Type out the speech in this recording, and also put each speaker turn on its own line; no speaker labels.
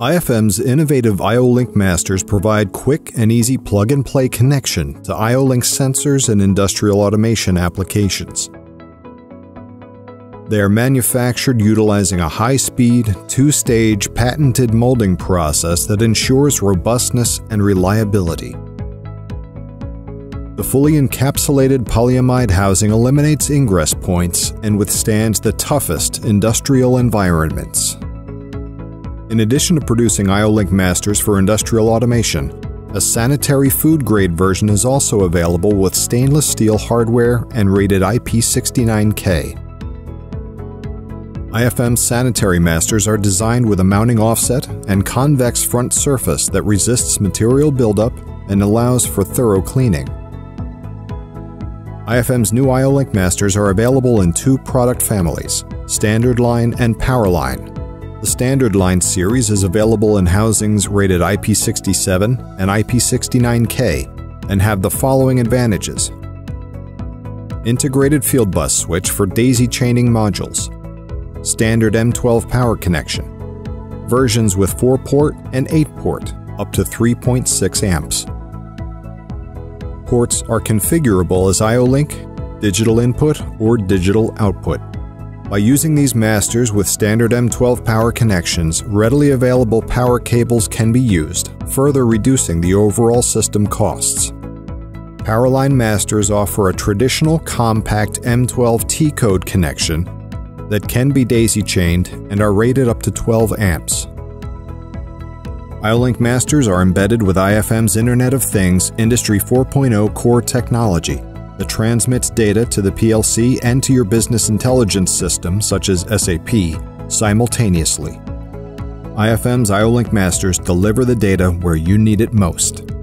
IFM's innovative IO-Link masters provide quick and easy plug-and-play connection to IO-Link sensors and industrial automation applications. They are manufactured utilizing a high-speed, two-stage patented molding process that ensures robustness and reliability. The fully encapsulated polyamide housing eliminates ingress points and withstands the toughest industrial environments. In addition to producing IO-Link masters for industrial automation, a sanitary food grade version is also available with stainless steel hardware and rated IP69K. IFM sanitary masters are designed with a mounting offset and convex front surface that resists material buildup and allows for thorough cleaning. IFM's new IO-Link Masters are available in two product families, Standard Line and Power Line. The Standard Line series is available in housings rated IP67 and IP69K and have the following advantages. Integrated field bus switch for daisy chaining modules. Standard M12 power connection. Versions with 4 port and 8 port, up to 3.6 amps ports are configurable as IO-Link, digital input, or digital output. By using these masters with standard M12 power connections, readily available power cables can be used, further reducing the overall system costs. Powerline Masters offer a traditional compact M12 T-code connection that can be daisy chained and are rated up to 12 amps. IO-Link Masters are embedded with IFM's Internet of Things Industry 4.0 core technology that transmits data to the PLC and to your business intelligence system, such as SAP, simultaneously. IFM's IO-Link Masters deliver the data where you need it most.